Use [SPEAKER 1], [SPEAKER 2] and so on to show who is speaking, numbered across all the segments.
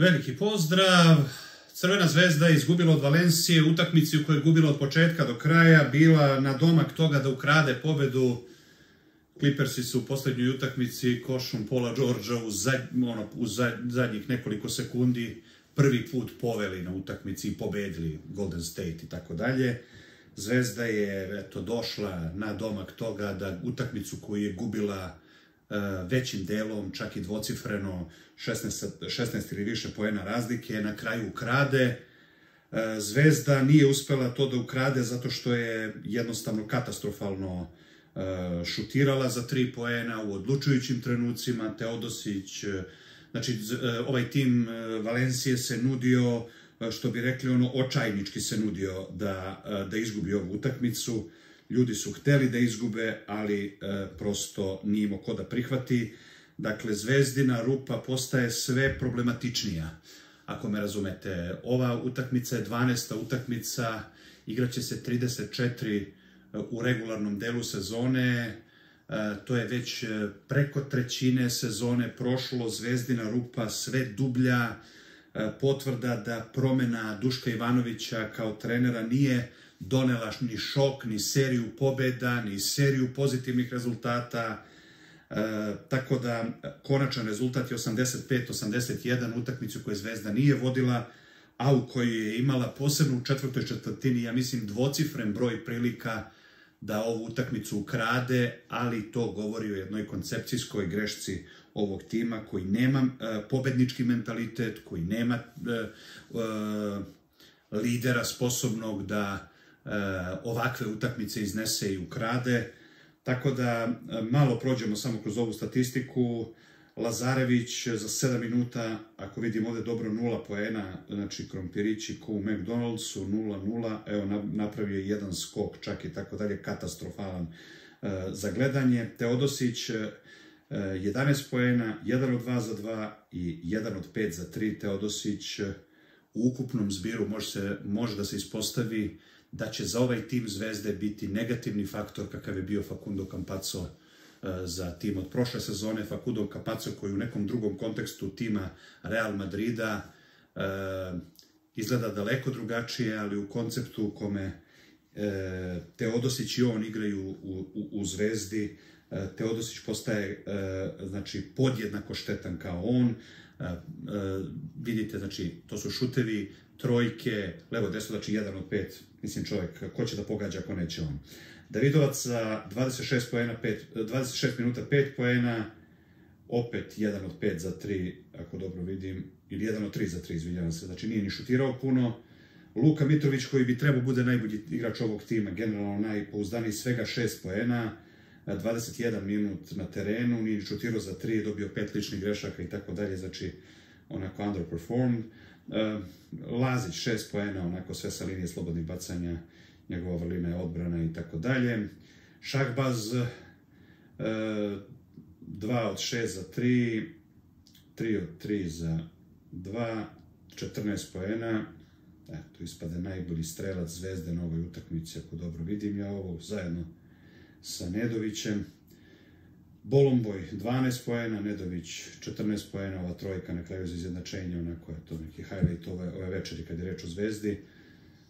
[SPEAKER 1] Veliki pozdrav. Crvena zvezda je izgubila od Valencije utakmici u kojoj je gubila od početka do kraja, bila na domak toga da ukrade pobedu. Clippersi su u posljednjoj utakmici košom Paula Georgea u, ono, u zadnjih nekoliko sekundi prvi put poveli na utakmici i pobedili Golden State i tako dalje. Zvezda je eto, došla na domak toga da utakmicu koju je gubila većim delom, čak i dvocifreno, 16, 16 ili više poena razlike, na kraju ukrade. E, Zvezda nije uspela to da ukrade zato što je jednostavno katastrofalno e, šutirala za tri poena u odlučujućim trenucima. Teodosić, znači ovaj tim Valencije se nudio što bi rekli ono, očajnički se nudio da, da izgubi ovu utakmicu. Ljudi su hteli da izgube, ali prosto nije imao ko da prihvati. Dakle, zvezdina rupa postaje sve problematičnija, ako me razumete. Ova utakmica je 12. utakmica, igraće se 34 u regularnom delu sezone, to je već preko trećine sezone prošlo, zvezdina rupa sve dublja, E, potvrda da promjena Duška Ivanovića kao trenera nije donela ni šok, ni seriju pobjeda, ni seriju pozitivnih rezultata. E, tako da konačan rezultat je 85-81 utakmicu koju Zvezda nije vodila, a u kojoj je imala posebno u četvrtoj četvrtini, ja mislim, dvocifren broj prilika da ovu utakmicu ukrade, ali to govori o jednoj koncepcijskoj grešci ovog tima koji nema e, pobednički mentalitet, koji nema e, e, lidera sposobnog da ovakve utakmice iznese i ukrade. Tako da malo prođemo samo kroz ovu statistiku. Lazarević za 7 minuta, ako vidimo ovdje dobro nula poena, znači Krompirići ko u McDonald'su 0-0, evo napravio je jedan skok čak i tako dalje, katastrofalan za gledanje. Teodosić 11 poena, 1 od 2 za 2 i 1 od 5 za 3. Teodosić u ukupnom zbiru može, se, može da se ispostavi da će za ovaj tim Zvezde biti negativni faktor kakav je bio Facundo Campazzo e, za tim od prošle sezone. Facundo Campazzo koji u nekom drugom kontekstu tima Real Madrida e, izgleda daleko drugačije, ali u konceptu u kome e, Teodosić i on igraju u, Zvezdi, Teodosić postaje znači, podjednako štetan kao on. Vidite, znači, to su šutevi, trojke, levo, desno, znači jedan od pet, mislim čovjek, ko će da pogađa ako neće on. Davidovac za 26, poena, 5, 26 minuta 5 poena, opet jedan od 5 za 3, ako dobro vidim, ili jedan od 3 za 3, izvinjavam se, znači nije ni šutirao puno. Luka Mitrović koji bi trebao bude najbolji igrač ovog tima, generalno najpouzdaniji, svega 6 poena, 21 minut na terenu, nije šutirao za 3, dobio pet ličnih grešaka i tako dalje, znači onako underperformed. Uh, Lazić 6 poena, onako sve sa linije slobodnih bacanja, njegova vrlina je odbrana i tako dalje. Šahbaz 2 od 6 za 3, 3 od 3 za 2, 14 poena. Eto, ispade najbolji strelac zvezde na ovoj utakmici, ako dobro vidim ja ovo, zajedno sa Nedovićem. Bolomboj 12 poena, Nedović 14 poena, ova trojka na kraju za izjednačenje, onako je to neki highlight ove, ove večeri kad je reč o Zvezdi.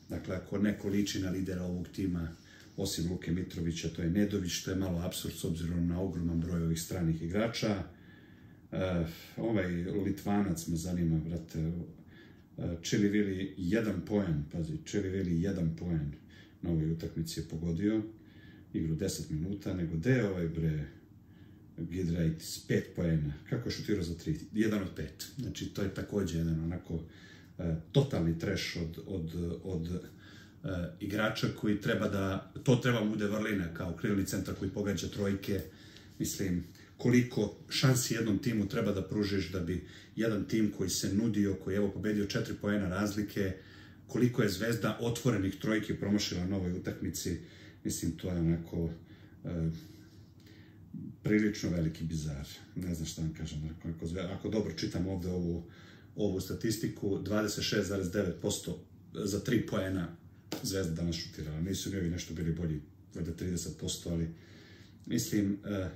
[SPEAKER 1] Dakle, ako neko liči na lidera ovog tima, osim Luke Mitrovića, to je Nedović, što je malo absurd s obzirom na ogroman broj ovih stranih igrača. Uh, ovaj Litvanac me zanima, brate, uh, Vili jedan poen, pazi, Vili jedan poen na ovoj utakmici je pogodio igru 10 minuta, nego de ovaj bre Gidrait s 5 poena. Kako je šutirao za 3? Jedan od 5. Znači, to je također jedan onako uh, totalni trash od, od, od uh, igrača koji treba da, to treba bude vrlina kao krilni centar koji pogađa trojke. Mislim, koliko šansi jednom timu treba da pružiš da bi jedan tim koji se nudio, koji je evo pobedio 4 poena razlike, koliko je zvezda otvorenih trojki promašila na ovoj utakmici, Mislim, to je onako e, prilično veliki bizar. Ne znam šta vam kažem. Ako, ako dobro čitam ovdje ovu, ovu statistiku, 26,9% za tri poena Zvezda danas šutirala. Nisu ni ovi nešto bili bolji, valjda 30%, ali mislim, e,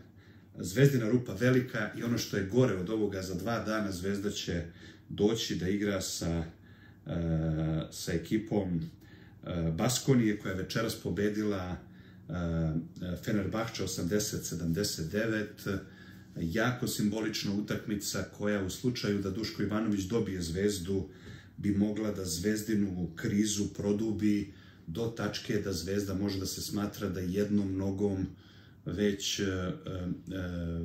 [SPEAKER 1] Zvezdina rupa velika i ono što je gore od ovoga, za dva dana Zvezda će doći da igra sa, sa ekipom Baskonije koja je večeras pobedila Fenerbahče 80-79, jako simbolična utakmica koja u slučaju da Duško Ivanović dobije zvezdu bi mogla da zvezdinu krizu produbi do tačke da zvezda može da se smatra da jednom nogom već e, e,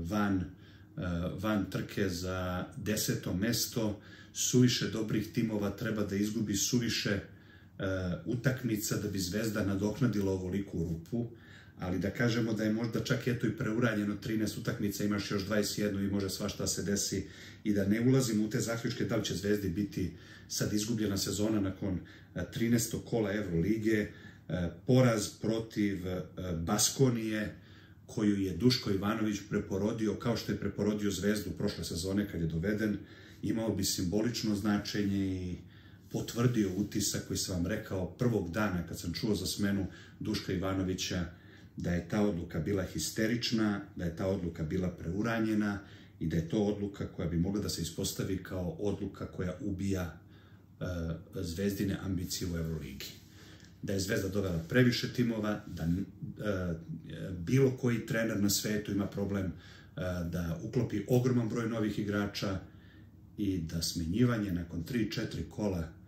[SPEAKER 1] van, e, van trke za deseto mesto, suviše dobrih timova treba da izgubi suviše utakmica da bi zvezda nadoknadila ovoliku rupu, ali da kažemo da je možda čak eto i preuranjeno 13 utakmica, imaš još 21 i može svašta se desi i da ne ulazimo u te zaključke da li će Zvezdi biti sad izgubljena sezona nakon 13. kola Evrolige, poraz protiv Baskonije, koju je Duško Ivanović preporodio kao što je preporodio Zvezdu prošle sezone kad je doveden, imao bi simbolično značenje i potvrdio utisak koji sam vam rekao prvog dana kad sam čuo za smenu Duška Ivanovića da je ta odluka bila histerična, da je ta odluka bila preuranjena i da je to odluka koja bi mogla da se ispostavi kao odluka koja ubija e, zvezdine ambicije u Euroligi. Da je Zvezda dovela previše timova, da e, bilo koji trener na svetu ima problem e, da uklopi ogroman broj novih igrača i da smenjivanje nakon 3-4 kola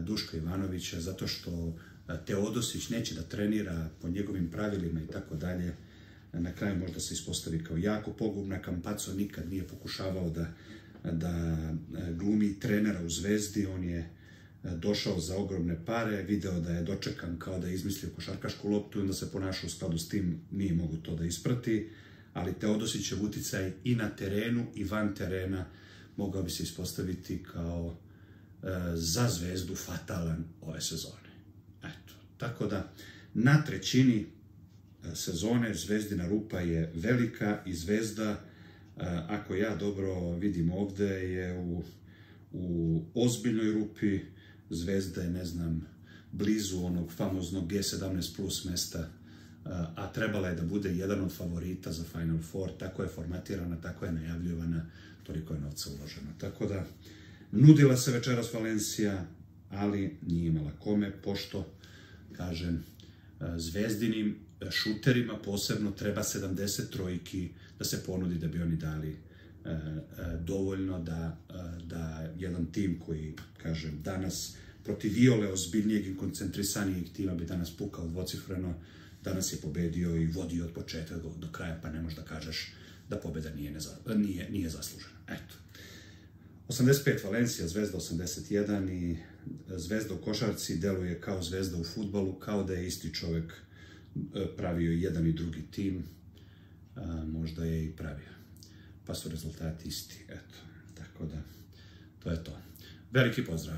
[SPEAKER 1] Duška Ivanovića zato što Teodosić neće da trenira po njegovim pravilima i tako dalje, na kraju možda se ispostavi kao jako pogubna. Kampaco nikad nije pokušavao da, da glumi trenera u Zvezdi, on je došao za ogromne pare, video da je dočekan kao da je izmislio košarkašku loptu i onda se ponašao u skladu s tim, nije mogu to da isprati, ali Teodosićev uticaj i na terenu i van terena mogao bi se ispostaviti kao za zvezdu fatalan ove sezone. Eto, tako da na trećini e, sezone Zvezdina rupa je velika i Zvezda, e, ako ja dobro vidim ovde, je u, u ozbiljnoj rupi. Zvezda je, ne znam, blizu onog famoznog G17 plus mesta, e, a trebala je da bude jedan od favorita za Final Four. Tako je formatirana, tako je najavljivana, toliko je novca uloženo. Tako da, nudila se večeras Valencija, ali nije imala kome, pošto, kažem, e, zvezdinim e, šuterima posebno treba 70 trojki da se ponudi da bi oni dali e, dovoljno da, da jedan tim koji, kažem, danas protiv Viole ozbiljnijeg i koncentrisanijeg tima bi danas pukao dvocifreno, danas je pobedio i vodio od početka do, kraja, pa ne da kažeš da pobeda nije, nije, nije zaslužena. Eto. 85 Valencija, Zvezda 81 i Zvezda u košarci deluje kao Zvezda u futbalu, kao da je isti čovek e, pravio jedan i drugi tim, a, možda je i pravio. Pa su rezultati isti, eto. Tako da, to je to. Veliki pozdrav!